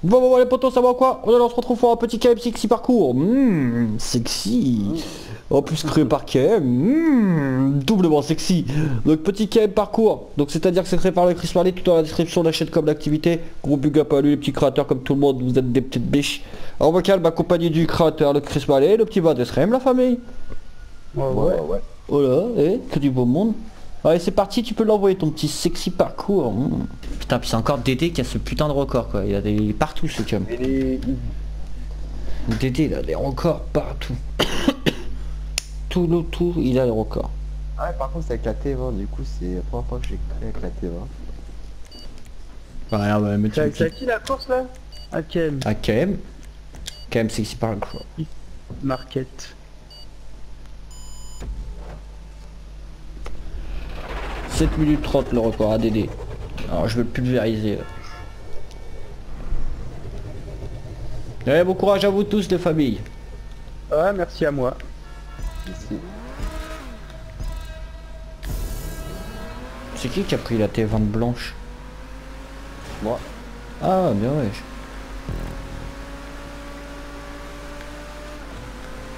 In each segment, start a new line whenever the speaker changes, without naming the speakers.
Bon, bon, bon, les potos, ça va quoi On se retrouve pour un petit KM sexy parcours. Mmh, sexy. En plus créé par KM. Mmh, doublement sexy. Donc petit KM parcours. Donc c'est-à-dire que c'est créé par le Chris Marley tout dans la description de la chaîne comme l'activité. Gros bug up à lui, les petits créateurs comme tout le monde, vous êtes des petites biches. En vocal, accompagné du créateur, le Chris Marley, le petit bas de Srem, la famille.
Ouais, ouais, ouais.
Oh là, eh, que du beau monde. Allez c'est parti, tu peux l'envoyer ton petit sexy parcours. Mmh. Putain, puis c'est encore Dédé qui a ce putain de record quoi. Il a des partout ce
les...
Dédé il a des records partout. tout le tour il a des records.
Ah ouais, par contre c'est avec la T20, du coup c'est la première fois que j'ai créé avec la T20.
Ouais, ouais, mais tu
C'est c'est à qui la course là? À KM
À KM KM sexy parcours.
Market.
7 minutes 30 le record Dédé. Alors je vais le pulvériser. Allez, bon courage à vous tous les familles.
Ouais, merci à moi.
Ici.
C'est qui qui a pris la T20 blanche?
Moi.
Ah bien ouais.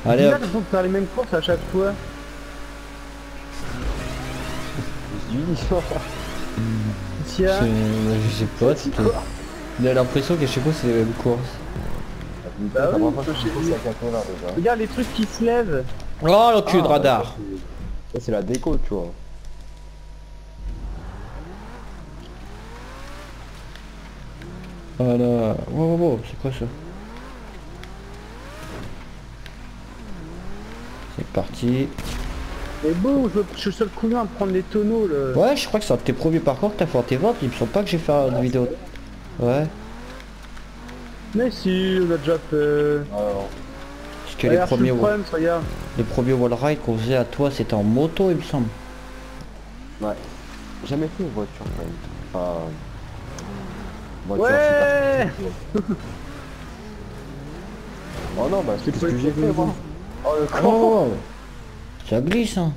Allez
Bizarre, faire les mêmes courses à chaque fois. Tiens.
C'est- Je sais pas. Il a l'impression qu'à chaque fois c'est les mêmes courses.
Bah
la
oui,
première fois que
je
je
sais.
fais avec la T20 déjà.
Regarde les trucs qui se lèvent.
Oh le cul de
Ah,
radar
ça, c'est- la déco, tu vois.
Voilà. Wow, wow, wow, c'est quoi ça C'est parti.
Mais bon, je, je suis le seul couillon à prendre les tonneaux là.
Ouais, je crois que c'est un de tes premiers parcours que t'as fait en T20, il me semble pas que j'ai fait une vidéo. Ouais,
Mais si, on a déjà fait.
Alors,
parce que les premiers,
le problème, regarde.
les premiers wall ride qu'on faisait à toi c'était en moto il me semble.
ouais. Jamais fait une voiture quand même. Enfin... voiture
Ouais.
Oh non, bah c'est ce que j'ai fait moi. Oh le con
Oh Ça glisse hein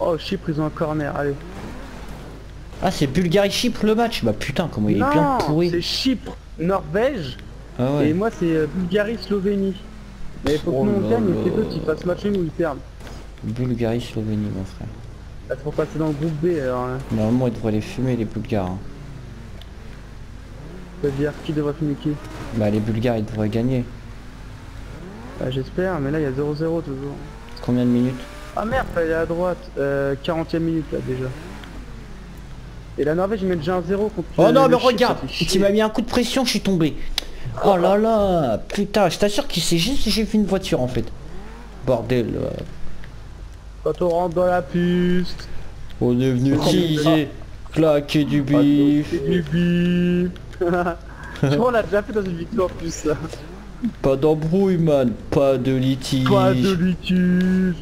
Oh, Chypre, ils ont un corner, allez.
Ah c'est Bulgarie-Chypre le match Bah putain comment il est bien
non,
pourri
c'est Chypre, Norvège,
Ah
et moi c'est euh, Bulgarie, Slovénie. Mais faut que
Oh
nous on gagne et les autres ils fassent match nul ou ils perdent.
Bulgarie-Slovénie mon frère.
Là, c'est pour passer dans le groupe B alors. Hein.
Normalement ils devraient les fumer les Bulgares. hein.
C'est-à-dire qui devrait finir qui?
Bah les Bulgares ils devraient gagner.
Bah j'espère, mais là il y a 0-0 toujours.
Combien de minutes
Ah merde, fallait à droite. Euh, 40 e minute là déjà. Et la Norvège ils mettent déjà un 0 contre
Oh
le-
non mais regarde Tu m'as mis un coup de pression je suis tombé Oh là là Putain je t'assure qu'il sait juste j'ai vu une voiture en fait Bordel euh.
Quand on rentre dans la piste,
On est venu
Oh,
teaser Claquer du bif
du crois on l'a déjà fait dans une en plus.
Pas d'embrouille man. Pas de litige.
Pas de litige.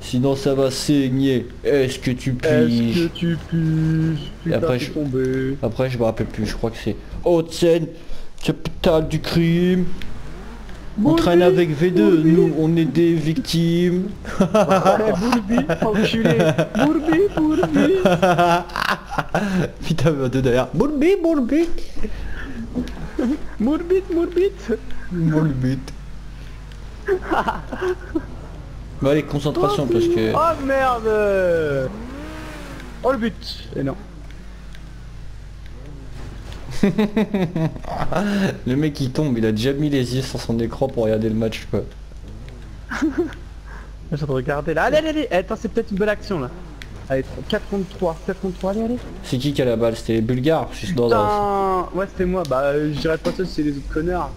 Sinon ça va saigner. Est-ce que tu
Est-ce
piges
que tu piges Putain,
après, je-
tombé.
Après je me rappelle plus. Je crois que c'est Haute-Seine Capitale du crime. On traîne avec V2 Nous on est des victimes.
Bourbi, enculé. Bourbi, Bourbi.
Putain mais deux derrière. Boulbi boulbi
Mourbit, Mourbit.
Boulbi Bon allez concentration parce que
Oh merde Oh le but Et non.
le mec il tombe il a déjà mis les yeux sur son écran pour regarder le match quoi
Je suis en train de regarder là. Allez, allez, allez. Attends, c'est peut-être une belle action là. Allez, 4 contre 3. 4 contre 3, allez, allez.
C'est qui qui a la balle? C'était les Bulgares juste dans un...
Putain Ouais, c'était moi. Bah, euh, je dirais pas ça, c'est les autres connards.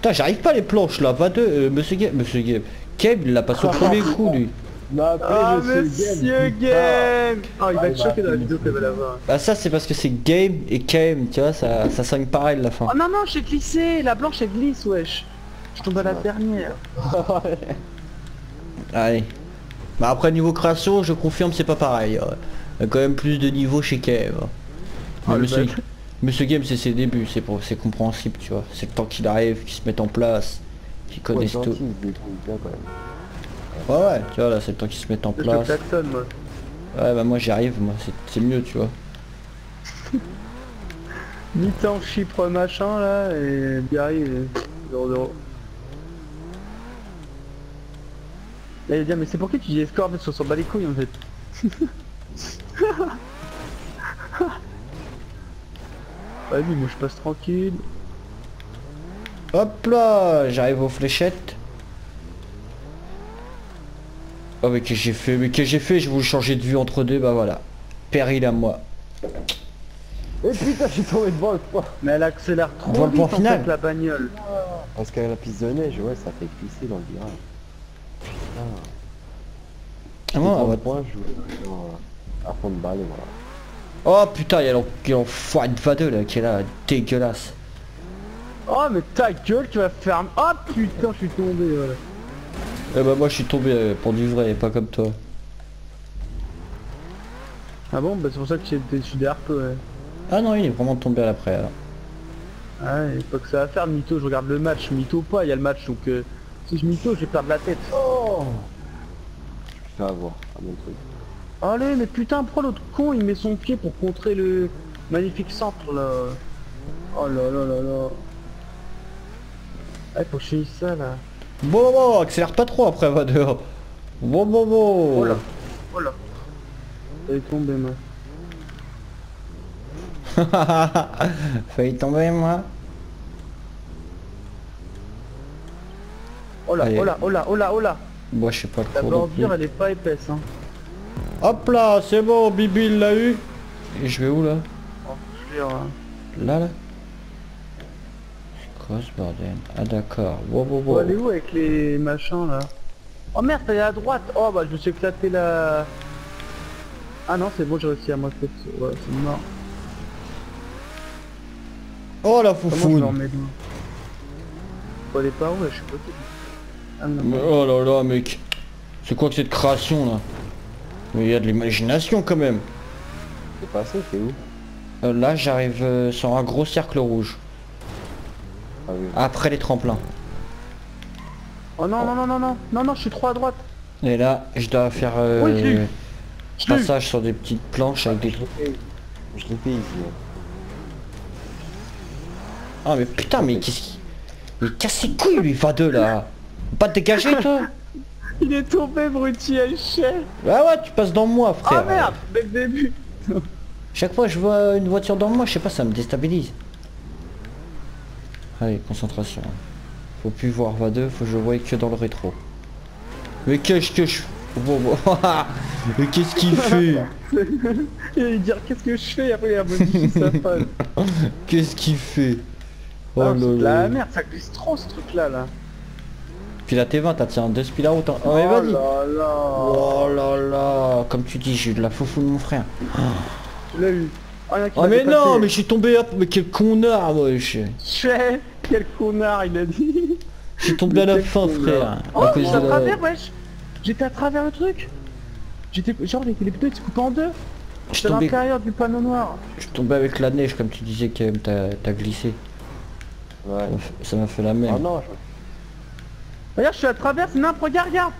Putain j'arrive pas les planches là va deux euh, Monsieur Game Monsieur Game Keb il l'a pas sur le premier coup lui
Non, après
Ah,
je suis
monsieur Game Oh, il va
Ah,
être
il va
choqué dans la vidéo qu'elle va l'avoir.
Bah ça c'est parce que c'est Game et KM tu vois ça, ça sonne pareil la fin
Oh non, non, j'ai glissé La blanche, elle glisse, wesh. Je tombe à la dernière.
Allez Bah après niveau création je confirme c'est pas pareil ouais. Il y a quand même plus de niveau chez Mais
le
monsieur, Game c'est ses débuts c'est pour- c'est compréhensible tu vois C'est le temps qu'il arrive qu'il se mette en place Qu'il
Ouais,
connaisse
gentil,
tout. Ouais ouais tu vois là c'est le temps qu'il se mette en place
moi.
Ouais, bah moi j'y arrive, moi c'est- c'est mieux, tu vois.
Mi-temps Chypre machin là et Biarritz 0-0. Là il va dire mais c'est pour qui tu dis escort mais sur son bas les couilles en fait. Vas-y moi je passe tranquille.
Hop là, j'arrive aux fléchettes. Oh mais qu'est-ce que j'ai fait Mais qu'est-ce que j'ai fait? Je vais vous changer de vue entre deux, bah voilà. Péril à moi.
Et putain, je suis tombé devant le point.
Mais elle accélère trop vite
point
en
final.
fait la bagnole.
Parce qu'à la piste de neige, ouais, ça fait glisser dans le virage.
Ah, moi, ah,
point, je euh, à fond de balle, et voilà.
Oh putain, il y a il l'enfoiré de Vadeux là qui est là, dégueulasse.
Oh mais ta gueule tu vas faire... Oh putain je suis tombé voilà.
Eh bah moi je suis tombé euh, pour du vrai, pas comme toi.
Ah bon bah c'est pour ça que j'étais- je suis derrière toi ouais.
Ah non, il est vraiment tombé à l'après alors.
Ah ouais, pas que ça va faire mytho, je regarde le match, mytho pas, il y a le match donc euh, si je mytho je vais perdre la tête.
Oh Je avoir à mon truc.
Allez mais putain pourquoi l'autre con il met son pied pour contrer le magnifique centre là Oh là là là là Ah faut que je finisse ça là
Bon bon bon, accélère pas trop après Vadeux. Bon bon bon.
Oh là Oh là est tombée moi
Failli tomber moi.
Oh là
Allez.
oh là oh là oh là oh là
Moi je sais pas
La
trop.
bordure elle est pas épaisse hein
Hop là, c'est bon, Bibi il l'a eu. Et je vais où là
Oh, je hein.
Là là Cross bordel. Ah d'accord. Wow wow wow.
aller où avec les machins là Oh merde, elle est à droite Oh bah je me suis éclaté la... Ah non, c'est bon, j'ai réussi à moi Ouais, c'est mort.
Oh la foufoune.
remets dedans Faut aller par où là? Je suis. Ah.
Mais Oh là là mec. C'est quoi que cette création là Mais il y a de l'imagination quand même.
C'est passé, c'est où
Euh, là j'arrive euh, sur un gros cercle rouge.
Ah oui.
Après les tremplins.
Oh non, non, non, non, non, non, non, je suis trop à droite.
Et là je dois faire euh,
Oui, je l'ai eu.
Passage sur des petites planches avec des
fait. Je l'ai fait ici. hein.
Ah mais putain mais qu'est-ce qui... Il casse ses couilles lui va deux là Pas te dégager toi
Il est tombé, Brutti, à.
Bah ouais tu passes dans moi
Ah
frère
merde, dès le début.
Chaque fois que je vois une voiture dans moi, je sais pas, ça me déstabilise. Allez, concentration. Faut plus voir va deux, faut que je voie que dans le rétro. Mais qu'est-ce que je... Bon, bon. Mais qu'est-ce qu'il fait
Il dire qu'est-ce que je fais après il a modifié sa.
Qu'est-ce qu'il fait Oh
Ah, de
là.
la merde, ça glisse trop ce truc là là.
Puis la T20, t'as tiens deux spies la route. hein. Oh, mais vas-y.
là là.
Oh là là. Comme tu dis, j'ai eu de la foufou de mon frère.
Tu l'as eu. Oh, il y en a qui
Oh
m'a
mais non, mais je suis tombé à... Mais quel connard, moi. Je
Chef, quel connard il a dit.
je suis tombé à la fin, frère.
Oh,
à
j'étais à
de la-
travers, wesh. J'étais à travers le truc. J'étais genre les, les pneus ils se coupent en deux.
Je suis
J'étais à
tombé...
l'intérieur du panneau noir.
je suis tombé avec la neige, comme tu disais que t'as t'as glissé.
Ouais.
Ça m'a fait- Ça m'a fait la
Ah non, je...
Regarde, je suis à travers, n'importe regarde, regarde.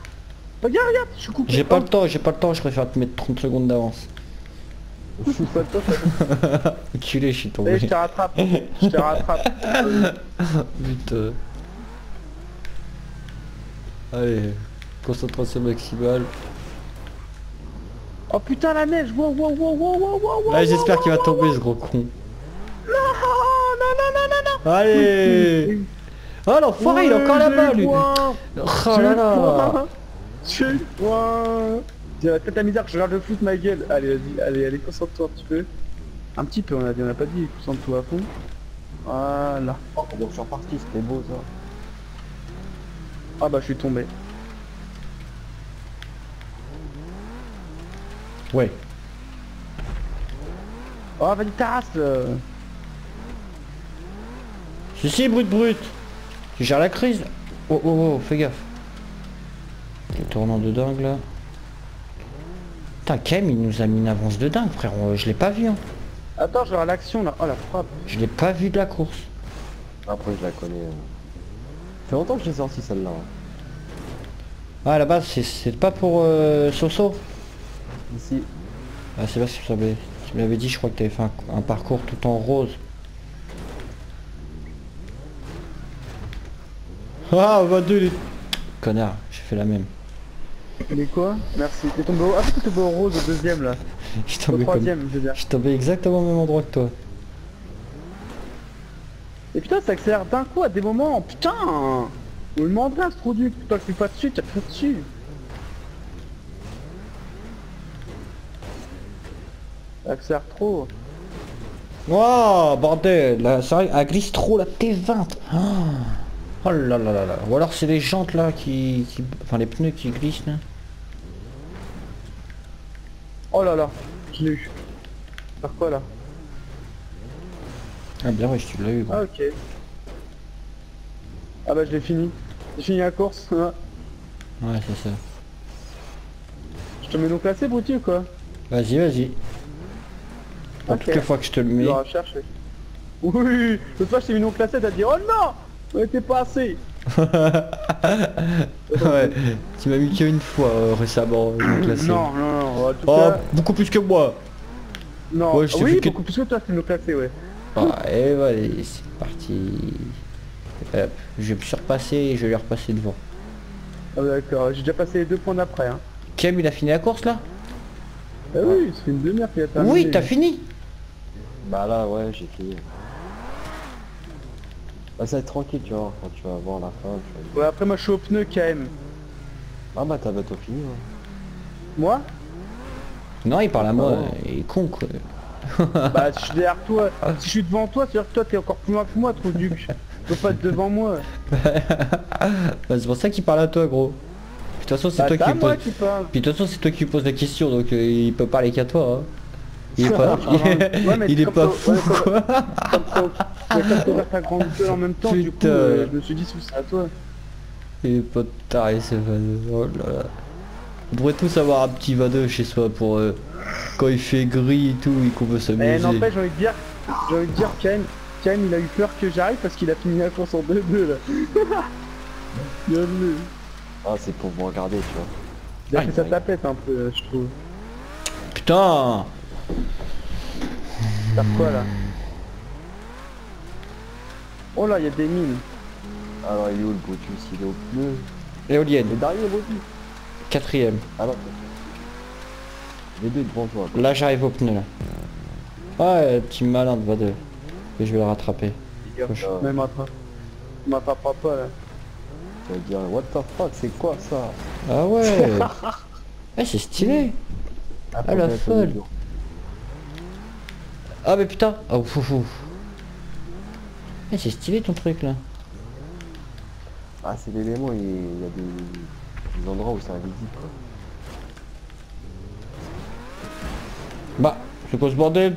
Regarde, regarde, je suis coupé.
J'ai pas le temps, j'ai pas le temps, je préfère te mettre 30 secondes d'avance.
je suis pas
Enculé, je suis
Eh,
tombé.
je te rattrape. Je te rattrape.
Putain. Allez, concentration maximale.
Oh putain la neige, wow wow wow wow wow wow wow
Ah, j'espère qu'il va tomber ce gros con.
Oh non non non non non
Allez Oh l'enfoiré, il est encore là-bas lui Oh là là
point J'ai eu point J'ai la tête à misère, je regarde le foot ma gueule. Allez vas-y, allez, allez, concentre-toi un petit peu. Un petit peu on a dit, on a pas dit, concentre-toi à fond. Voilà.
Oh, donc je suis reparti, c'était beau ça.
Ah bah je suis tombé.
Ouais.
Oh vas-y tasse là.
Si si, brut brut Tu gères la crise Oh oh oh, fais gaffe. Le tournant de dingue là. Putain, Kem il nous a mis une avance de dingue frère, On- je l'ai pas vu hein.
Attends, je vais à l'action là. Oh la frappe.
Je l'ai pas vu de la course.
Après, je la connais. euh. Ça fait longtemps que j'ai sorti celle-là. hein.
Ah à la base c'est- c'est pas pour euh, Soso
Ici.
Ah c'est parce que tu m'avais- tu m'avais dit je crois que t'avais fait un, un parcours tout en rose. Ah va deux les... Connard, j'ai fait la même.
Il est quoi Merci. T'es tombé au... Ah t'es tombé au rose au deuxième là.
Je suis
Au
tombé comme...
troisième, je veux dire.
Je suis tombé exactement au même endroit que toi.
Et putain ça accélère d'un coup à des moments. Putain On me demande rien ce produit. Toi tu pas dessus, tu pas dessus. Ça accélère trop.
Oh bordel, vrai, elle glisse trop la T20. Oh, Oh là là là là. Ou alors c'est les jantes là qui, qui- Enfin les pneus qui glissent là.
Oh là là, je l'ai eu. Faire quoi là?
Ah bien ouais, tu l'as eu. gros.
Ah ok. Ah bah je l'ai fini. J'ai fini la course. Ah.
Ouais c'est ça.
Je te mets non classé Brutti ou quoi
Vas-y, vas-y. Pour
Ok.
toutes les fois que je te le mets.
cherché. Oui, l'autre fois je t'ai mis non classé, t'as dit oh non On était pas assez
ouais, tu m'as mis qu'une fois euh, récemment, euh, classé.
Non, non, non, en tout
Oh,
cas,
beaucoup plus que moi.
non.
ouais, je t'ai
oui,
vu que-
beaucoup plus que toi, c'est non classé, ouais.
Ah, et voilà, c'est parti. Hop, je vais me surpasser et je vais lui repasser devant.
Ah d'accord, j'ai déjà passé les deux points d'après, hein.
Kim, il a fini la course là?
Ah oui, c'est une demi-heure qu'il a terminé.
Oui, t'as fini
Bah là, ouais, j'ai fini. Bah ça va être tranquille, tu vois, quand tu vas voir la fin. Tu vas...
Ouais, après moi je suis au pneu KM.
Ah bah t'as bientôt fini, ouais.
Moi?
Non, il parle à moi,
Oh.
il est con quoi.
Bah si je suis derrière toi, si je suis devant toi, c'est-à-dire que toi t'es encore plus loin que moi, trop duc. Tu peux pas être devant moi.
Bah, c'est pour ça qu'il parle à toi, gros. De toute façon, c'est
Bah,
toi qui pose.
qui parle.
Puis de toute façon, c'est toi qui pose la question, donc euh, il peut parler qu'à toi. Hein. Il est pas,
Ouais, mais
il est
comme
pas
ça-
fou
ouais,
quoi.
Comme mais comme t'as ouvert ta grande gueule en même temps, du coup,
Putain.
euh, je me suis dit c'est à toi.
Il est pas taré ce vaneux. Oh là là. On pourrait tous avoir un petit vaneux chez soi pour euh, quand il fait gris et tout et qu'on veut s'amuser.
Mais n'empêche, j'ai envie de dire, j'ai envie de dire, Ken, Ken, il a eu peur que j'arrive parce qu'il a fini la course en 2-2 là. Bien vu.
Ah c'est pour vous regarder, tu vois.
Il a
Aïe,
fait sa tapette un peu, je trouve.
Putain
Faire quoi là? Oh là, il y a des mines.
Alors il est où le Brutus? Il est au pneu.
Éolienne,
Le dernier Brutus
quatrième.
Ah non. Les deux devant toi. quoi.
Là j'arrive au pneu là. Ouais, petit malin de vaneux. Et je vais le rattraper. Franchement.
même attrape. Il m'attrapera pas là.
Tu vas dire what the fuck, c'est quoi ça?
Ah ouais Eh c'est stylé Ah la folle Ah mais putain Ah ouf ouf ouf Eh c'est stylé ton truc là
Ah c'est l'élément, il il y a des, des endroits où c'est invisible quoi.
Bah, c'est quoi ce bordel?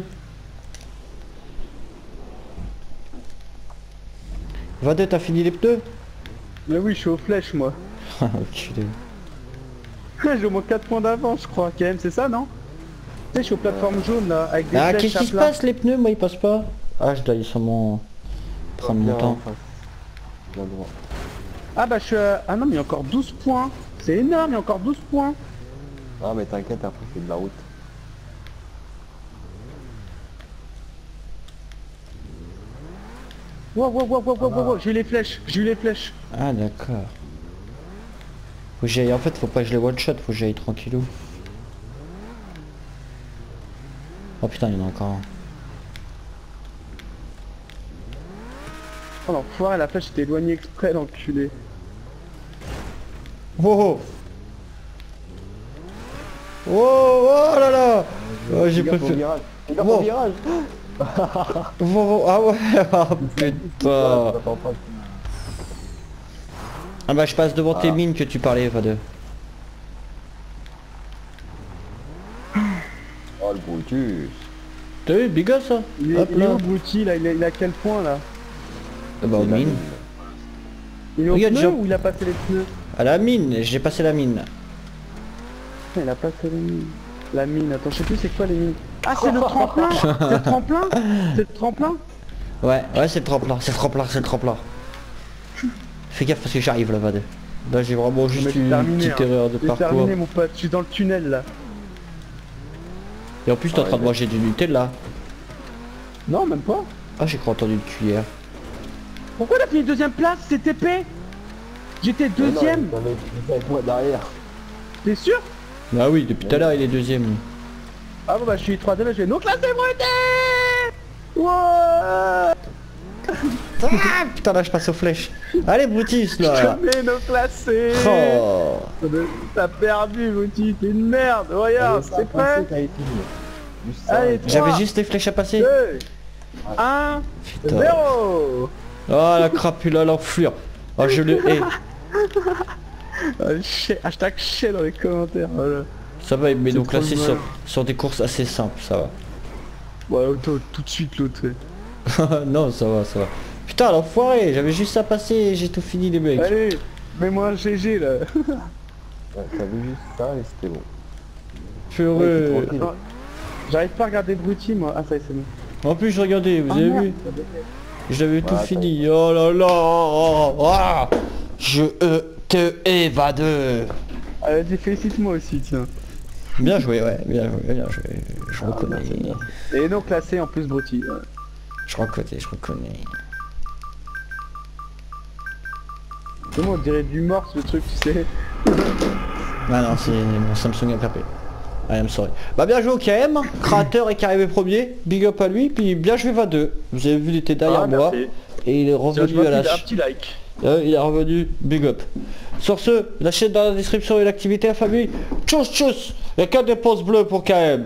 Vadé, t'as fini les pneus?
Mais oui, je suis aux flèches moi.
Ah, enculé.
j'ai au moins 4 points d'avance, je crois. KM, c'est ça, non? Tu sais, je suis aux plateformes jaunes là, avec des
Ah,
flèches
qu'est-ce qui se passe les pneus? Moi, ils passent pas. Ah, je dois, ils sont mon... prendre mon temps.
Ah bah je suis à... Ah non, mais il y a encore 12 points. C'est énorme, il y a encore 12 points.
Ah mais t'inquiète, après c'est de la route.
Wow, wow, wow, wow, wow, wow, wow, j'ai eu les flèches, j'ai eu les flèches.
Ah, d'accord. Faut que j'aille... En fait, faut pas que je les one-shot, faut que j'aille tranquillou. Oh putain, il y en a encore un.
Oh l'enfoiré, la flèche était éloignée exprès, l'enculé.
Oh Oh Oh là là Oh, j'ai
au
préféré...
virage.
Wow.
virage
Oh, oh, ah ouais Ah putain
pas.
Ah bah je passe devant tes
Ah.
mines que tu parlais, Vadeux.
Oh le Brutus
T'as vu, biga ça
Il est,
Hop
il est
là
où là? Il est, il à quel point là?
Bah aux mines.
mine.
Il est au
Regarde,
pneu
j'ai-
ou il a passé les pneus
À la mine, j'ai passé la mine.
Putain, Il a passé les mines. La mine, attends, je sais plus c'est quoi les mines. Ah c'est le tremplin C'est le tremplin C'est le tremplin
Ouais, ouais c'est le tremplin, c'est le tremplin, c'est le tremplin. Fais gaffe parce que j'arrive là, Vadeux. Là j'ai vraiment juste une
terminé,
petite
hein.
erreur de parcours.
terminé mon pote, je suis dans le tunnel là.
Et en plus t'es en
Ouais,
train de manger du Nutella.
Non, même pas.
Ah j'ai cru entendre une cuillère.
Pourquoi il a fini deuxième place C'est TP J'étais deuxième,
Non, non, il était avec moi derrière.
t'es sûr?
Bah oui, depuis tout à l'heure il est deuxième.
Ah bon bah je suis troisième et je vais non classé Ouais
Ah putain là je passe aux flèches. Allez Brutus là.
Jamais non classé
Oh.
T'as perdu Bruty, t'es une merde, regarde, c'est prêt?
J'avais juste les flèches à passer.
2 1
Putain.
0
Oh la crapule à l'enflure. Oh je le hais.
Hashtag chien dans les commentaires, voilà.
Ça va, mais donc là c'est sur, sur des courses assez simples, ça va.
Bon, auto, tout de suite l'autre. ouais.
non, ça va, ça va. Putain, l'enfoiré, j'avais juste à passer j'ai tout fini les mecs.
Allez, mets-moi un GG là.
Ouais, vu juste ça et c'était bon.
Purée.
Ouais.
J'arrive pas à regarder Bruty moi. Ah ça y est, c'est bon.
En plus, je regardais, vous
Ah,
avez
merde.
vu? J'avais tout fini. Oh là là oh, ah. Je euh, te évade.
Ah, vas-y, félicite-moi aussi, tiens.
Bien joué, ouais, bien joué, bien joué. Je
Ah,
reconnais.
Et non classé en plus Bruty. ouais.
Je reconnais, je reconnais.
Comment on dirait du morse le truc, tu sais?
Ah non, c'est mon Samsung MPP. I am sorry. Bah bien joué au KM, créateur est arrivé premier, big up à lui, puis bien joué 22. Vous avez vu, il était derrière
Ah,
moi, et il est revenu à la...
un petit like.
Euh, il est revenu, big up. Sur ce, lâchez dans la description et l'activité à famille. Tchuss tchuss a que des pouces bleus pour KM.